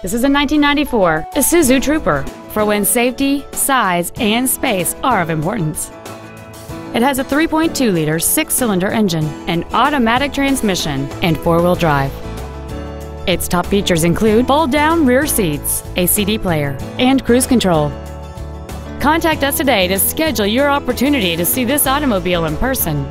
This is a 1994 Isuzu Trooper for when safety, size, and space are of importance. It has a 3.2-liter six-cylinder engine, an automatic transmission, and four-wheel drive. Its top features include fold-down rear seats, a CD player, and cruise control. Contact us today to schedule your opportunity to see this automobile in person.